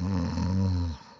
嗯。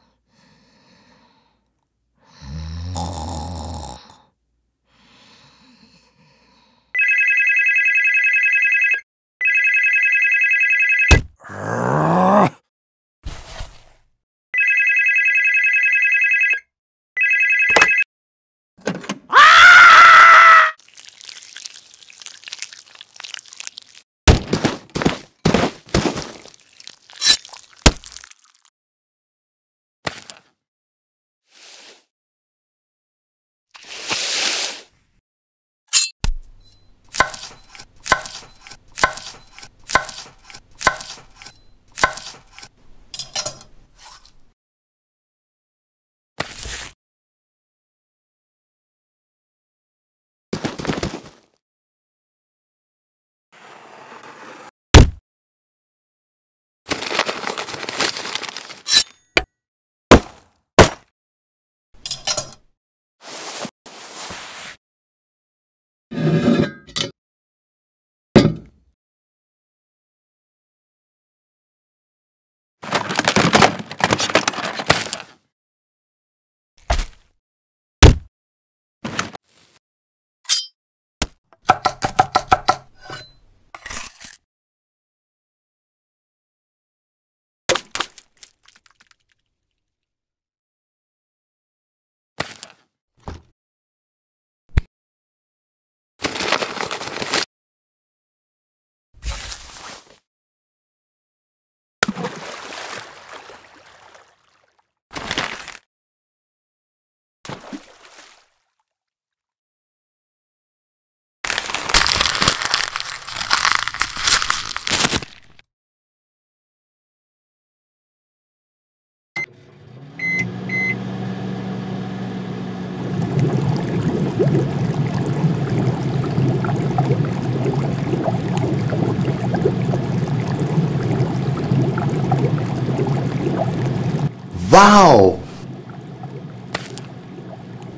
Wow!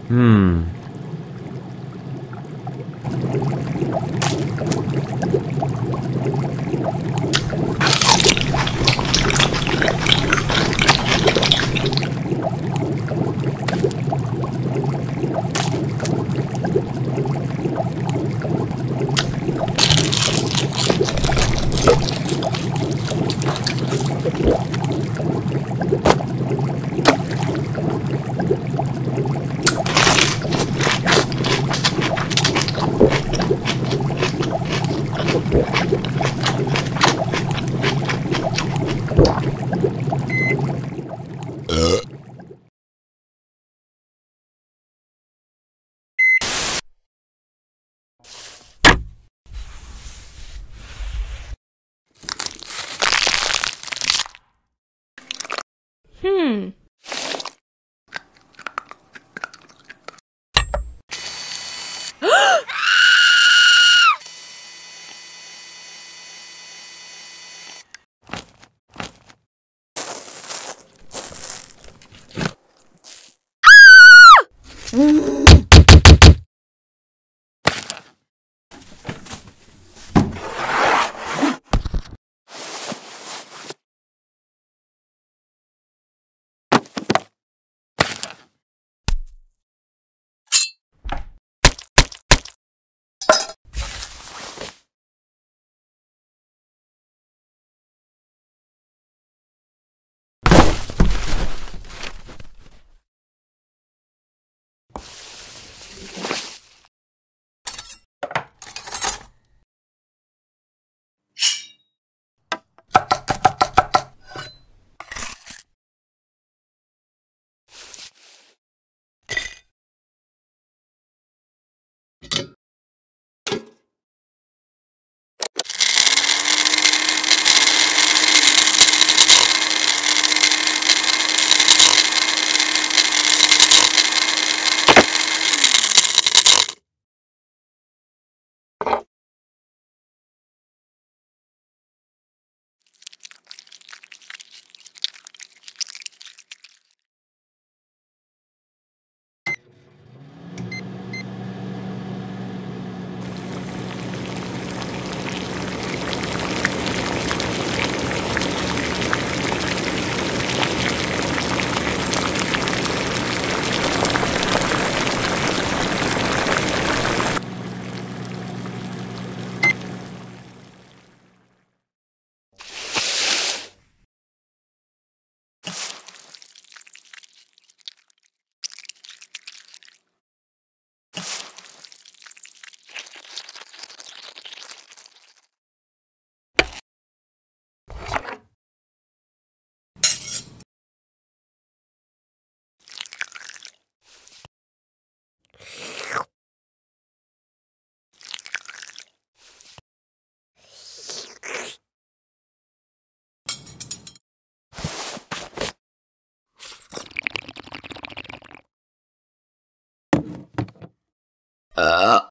Hmm. Hmm. ああ。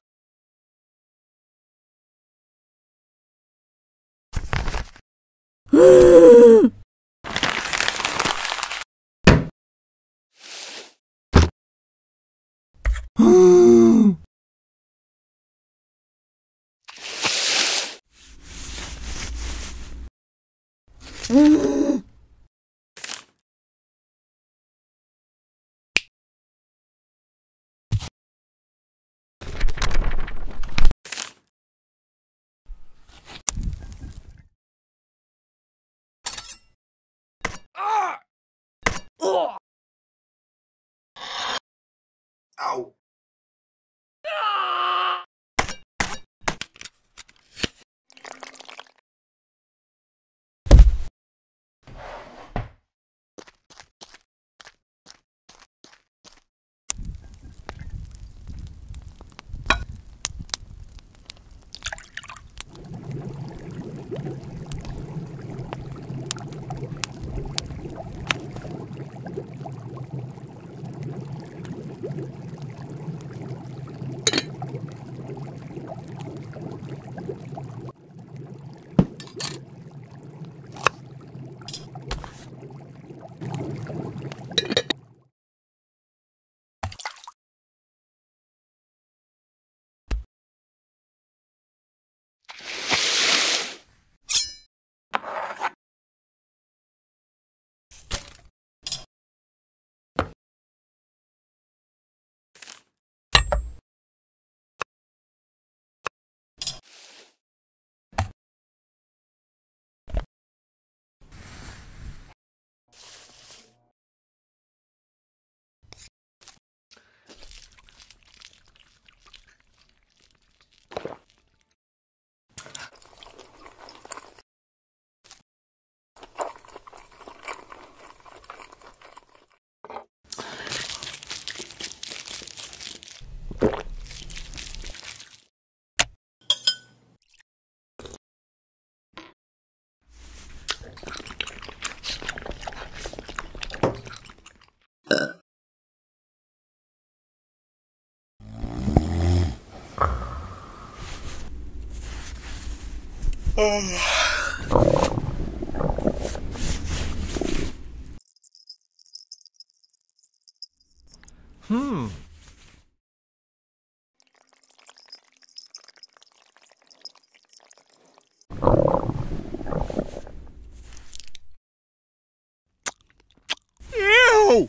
Ah! Ow. Oh. Hmm. Ew!